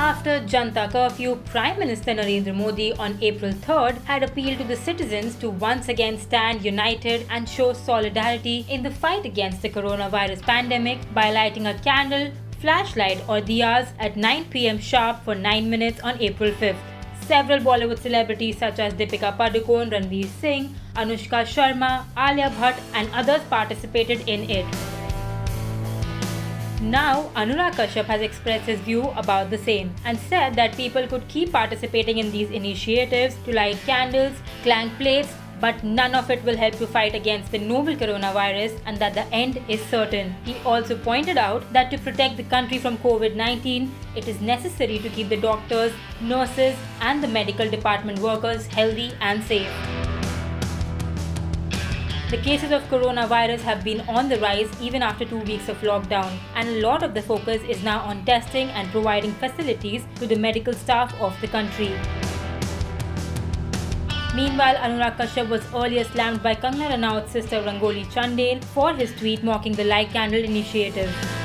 After Janta Curfew, Prime Minister Narendra Modi on April 3rd had appealed to the citizens to once again stand united and show solidarity in the fight against the coronavirus pandemic by lighting a candle, flashlight or diyas at 9 pm sharp for 9 minutes on April 5th. Several Bollywood celebrities such as Deepika Padukone, Ranveer Singh, Anushka Sharma, Alia Bhatt and others participated in it. Now, Anurag Kashyap has expressed his view about the same and said that people could keep participating in these initiatives to light candles, clank plates, but none of it will help to fight against the novel coronavirus and that the end is certain. He also pointed out that to protect the country from COVID 19, it is necessary to keep the doctors, nurses, and the medical department workers healthy and safe. The cases of coronavirus have been on the rise even after two weeks of lockdown, and a lot of the focus is now on testing and providing facilities to the medical staff of the country. Meanwhile, Anurag Kashyap was earlier slammed by Kangana Ranaut's sister Rangoli Chandel for his tweet mocking the Light Candle initiative.